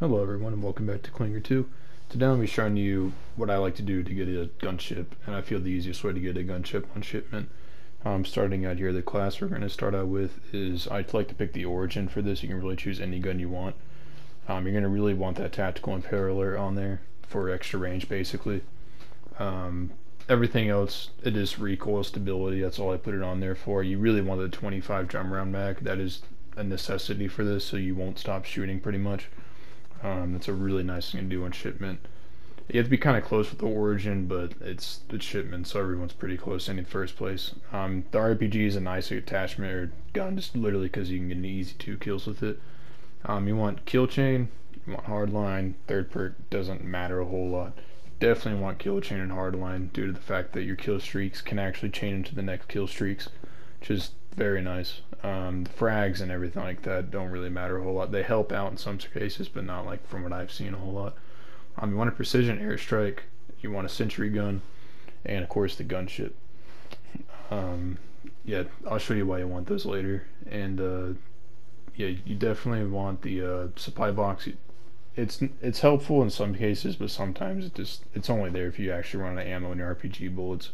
Hello everyone and welcome back to Clinger 2. Today I'll be showing you what I like to do to get a gunship and I feel the easiest way to get a gunship on shipment. Um, starting out here, the class we're going to start out with is I'd like to pick the origin for this. You can really choose any gun you want. Um, you're going to really want that tactical impaler on there for extra range basically. Um, everything else, it is recoil stability. That's all I put it on there for. You really want the 25 drum round mag. That is a necessity for this so you won't stop shooting pretty much. Um, that's a really nice thing to do on shipment. You have to be kind of close with the origin, but it's the shipment, so everyone's pretty close in the first place. Um, the RPG is a nice attachment or gun, just literally because you can get an easy two kills with it. Um, you want kill chain, you want hardline, third perk doesn't matter a whole lot. Definitely want kill chain and hardline due to the fact that your kill streaks can actually chain into the next kill streaks, which is very nice. Um, the frags and everything like that don't really matter a whole lot. They help out in some cases, but not like from what I've seen a whole lot. Um, you want a precision airstrike, you want a sentry gun, and of course the gunship. Um, yeah, I'll show you why you want those later. And uh, yeah, you definitely want the uh, supply box. It's it's helpful in some cases, but sometimes it just it's only there if you actually run out of ammo in your RPG bullets,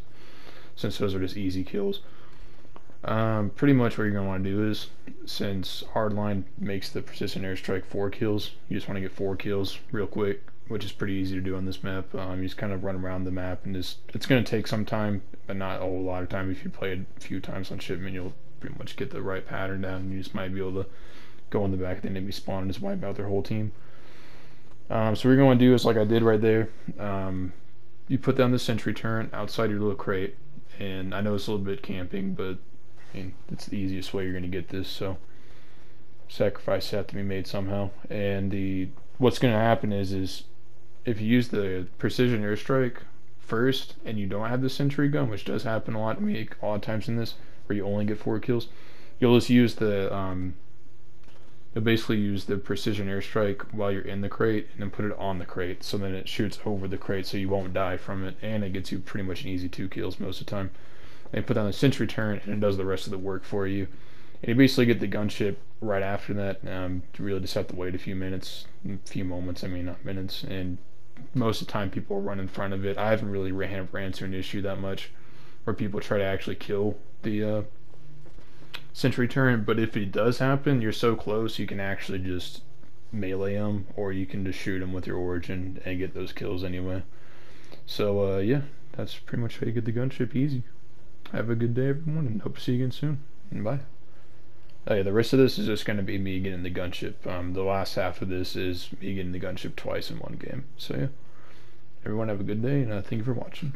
since those are just easy kills. Um, pretty much what you're going to want to do is, since hardline makes the precision airstrike four kills, you just want to get four kills real quick, which is pretty easy to do on this map. Um, you just kind of run around the map and just, it's going to take some time, but not a whole lot of time. If you play a few times on shipment, you'll pretty much get the right pattern down and you just might be able to go in the back of the enemy spawn and just wipe out their whole team. Um, so what you're going to do is like I did right there, um, you put down the sentry turret outside your little crate, and I know it's a little bit camping, but mean, it's the easiest way you're going to get this, so sacrifice have to be made somehow. And the what's going to happen is is if you use the precision airstrike first and you don't have the sentry gun, which does happen a lot to me a lot of times in this, where you only get four kills, you'll just use the um, you'll basically use the precision airstrike while you're in the crate and then put it on the crate so then it shoots over the crate so you won't die from it and it gets you pretty much an easy two kills most of the time and put down the sentry turret and it does the rest of the work for you. And you basically get the gunship right after that. Um, you really just have to wait a few minutes, a few moments, I mean, not minutes. And most of the time, people run in front of it. I haven't really ran, ran into an issue that much where people try to actually kill the uh, sentry turret. But if it does happen, you're so close, you can actually just melee them, or you can just shoot them with your origin and get those kills anyway. So, uh, yeah, that's pretty much how you get the gunship easy. Have a good day, everyone, and hope to see you again soon. And bye. Oh yeah, the rest of this is just going to be me getting the gunship. Um, the last half of this is me getting the gunship twice in one game. So yeah, everyone have a good day, and uh, thank you for watching.